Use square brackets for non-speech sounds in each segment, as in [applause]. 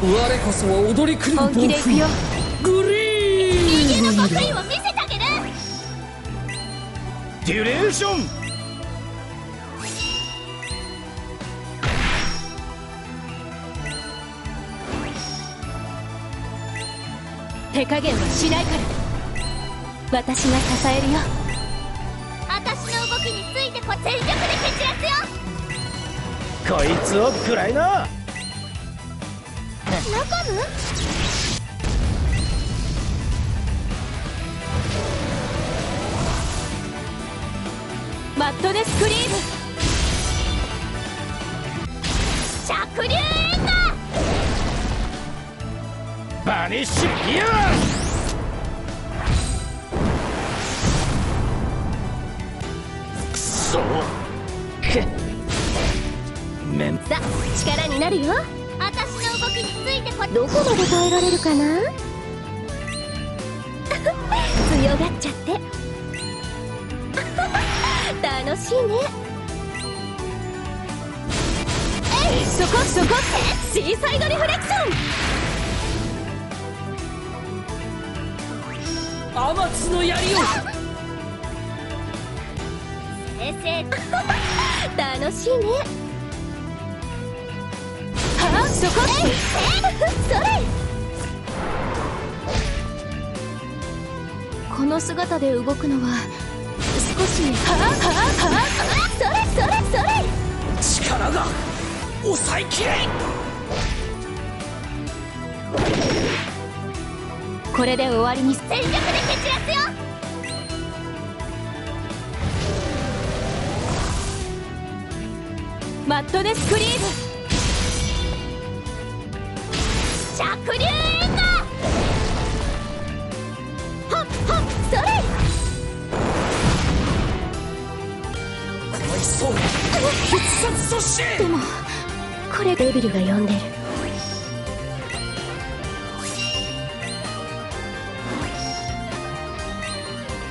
我こそは踊り狂う本気で行くよ。グリーン。の極意を見せてあげるデュレーション。手加減はしないから。私が支えるよ。私の動きについてこ全力で蹴散らすよ。こいつを食らいなマットネスクリーム。着流炎がバニッシュピアくそくめん。さ力になるよ。私の動きについてこどこまで耐えられるかな？[laughs] 強がっちゃって。[laughs] 楽しいね。えいそこそこ。シーサイドリフレクション。アマツの槍を。先生。[laughs] 楽しいね。はあそこえいそれこの姿で動くのは少しはあはあはあそれそれそれ力が抑えきれこれで終わりに全力で蹴散らすよマットネスクリーム着流炎がほっほっそれ！かわいそう必殺とし！てでもこれデビルが呼んでる。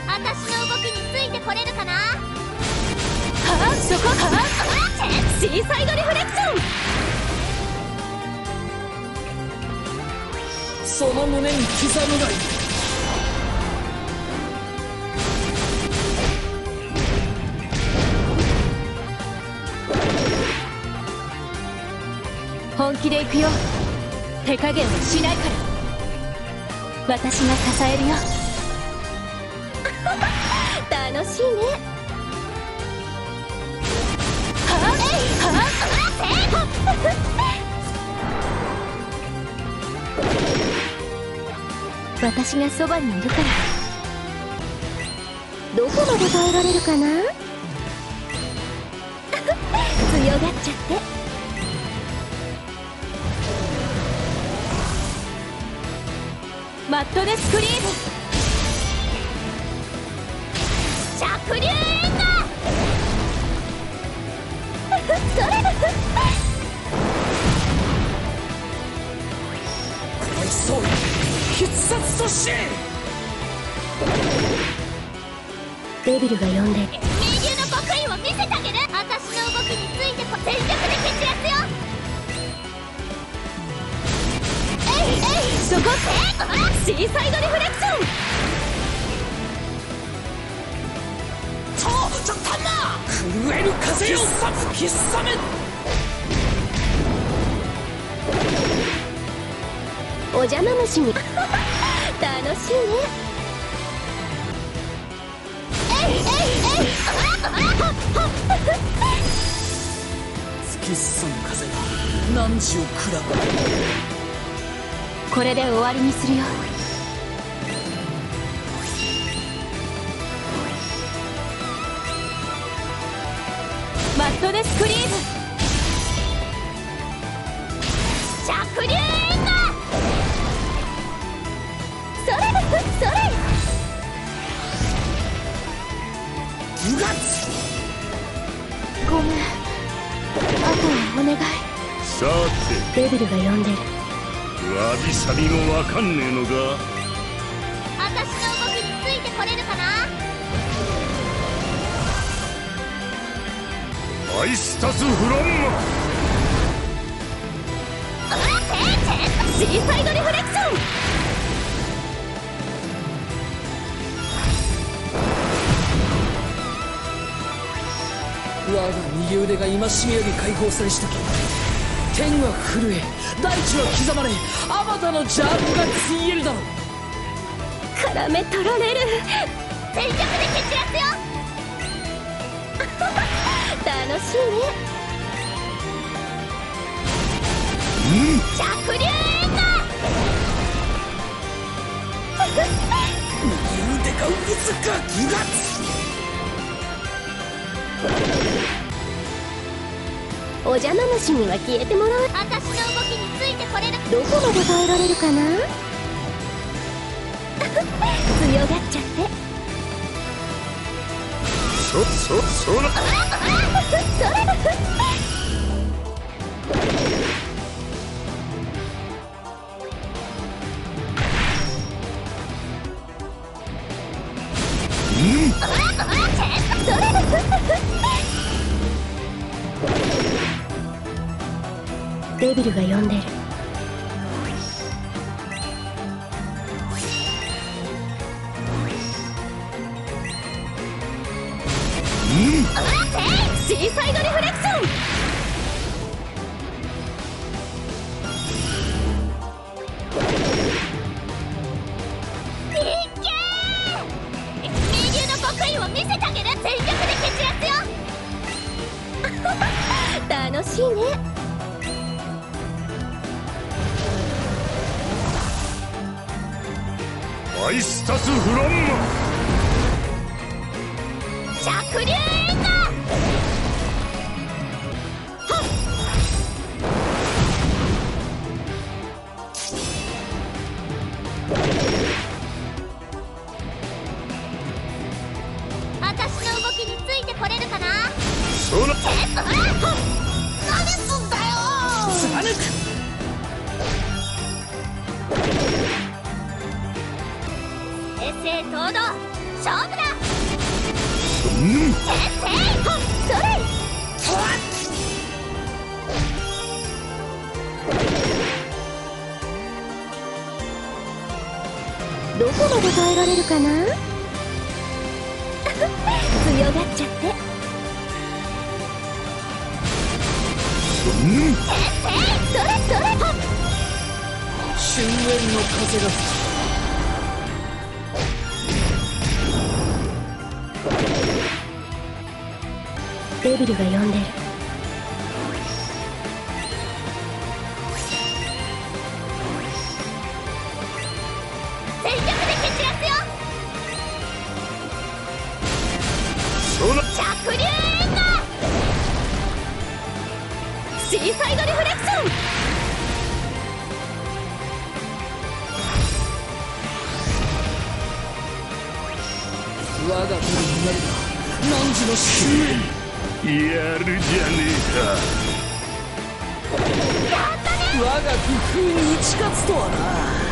私の動きについてこれるかな？はあ？そこはあ？シーサイドリフレクションその胸に刻むがいい。本気で行くよ。手加減はしないから。私が支えるよ。[laughs] [laughs] 楽しいね私がそばにいるから。どこまで耐えられるかな？[laughs] 強がっちゃって。マットネスクリーム。着流炎がそれかわいそう必殺としてデビルが呼んで。名流の極意を見せてあげる。私の動きについてこ全力で蹴散らすよ。えいえいそこえシーサイドリフレクション。ちょちょたんな震える風よ必殺必殺め。お邪魔虫に楽しいね。えいえいえい突き進む風が何時を食らうこれで終わりにするよマットネスクリームごめん。あとはお願い。さデビルが呼んでるて。わびさびもわかんねえのか私の動きについてこれるかな？アイスタスフランマあてて G サイドリフレ我が右腕が今しめより解放されし時天は震え大地は刻まれあまたの邪悪がついえるだろう。絡め取られる。全力で蹴散らすよ。[laughs] 楽しいね。着流炎が右腕が渦かぎがつお邪魔虫には消えてもらう。私の動きについてこれる。どこまで耐えられるかな？[laughs] 強がっちゃって。そそそら [laughs] デビルが呼んでる。シーサイドリフレクションアイスタスフロンマ。着流炎が勝負だ。うん先生はっそれ。どこまで耐えられるかな？[laughs] 強がっちゃって。うん。先生それそれはっ。春煙の風が吹くデビルが呼んでる。全力で蹴散らすよ。着流シーサイドリフレクション。我が手になるが汝の終焉やるじゃね我が工夫に打ち勝つとはな